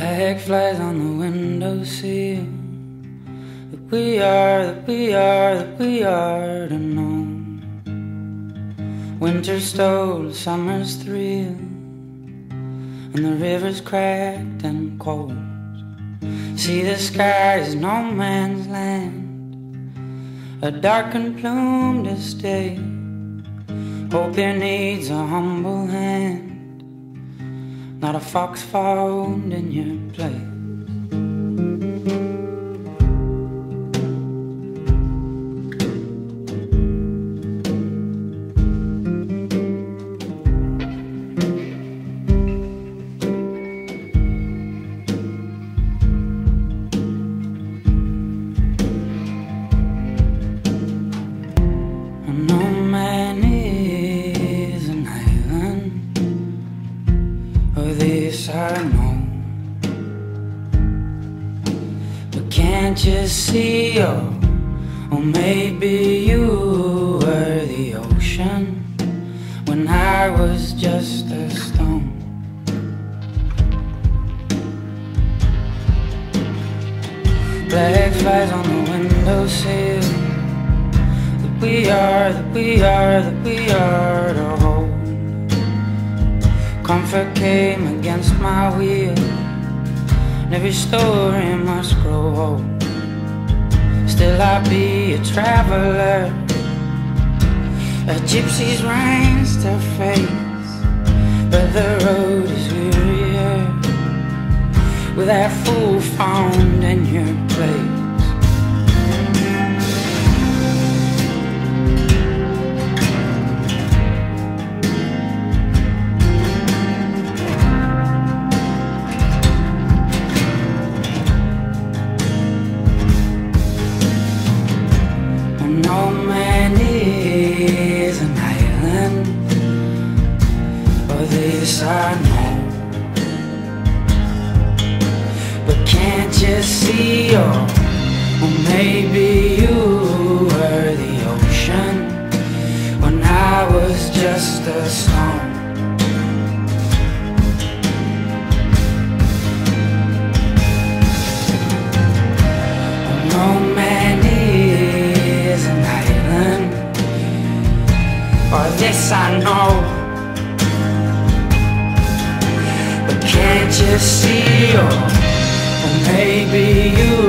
Flag flies on the windowsill. That we are, that we are, that we are to know. Winter stole summer's thrill, and the river's cracked and cold. See, the sky is no man's land, a darkened plumed estate. Hope there needs a humble hand, not a fox found in your place. Can't you see, oh, or maybe you were the ocean when I was just a stone. Black flies on the windowsill that we are, that we are, that we are to hold. Comfort came against my will, every story must grow old. Still, I be a traveler, a gypsy's reins to face, but the road is wearier with that fool found in your this I know. But can't you see, oh, or, or maybe you were the ocean when I was just a stone. No man is an island, or this I know. Can't you or maybe you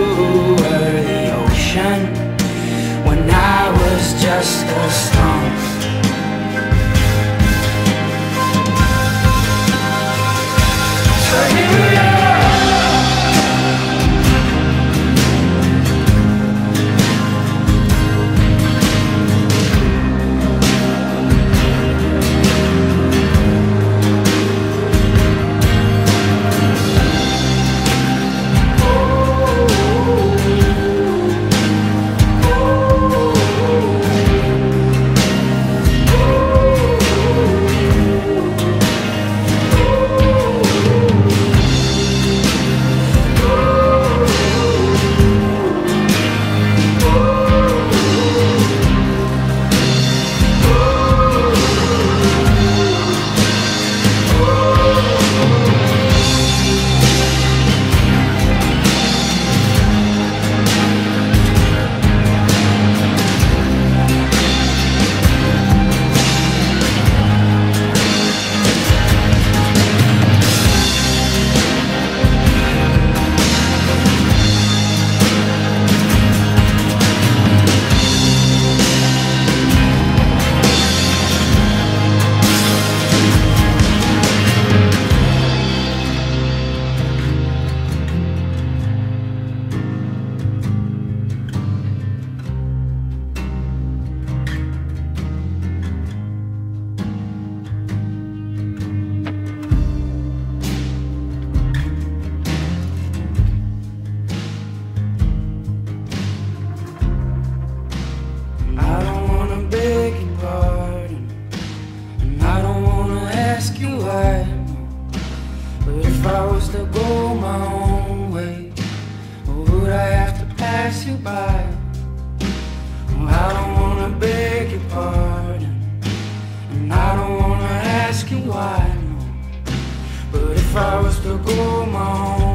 pass you by? Oh, I don't wanna beg your pardon, and I don't wanna ask you why. No. But if I was to go my own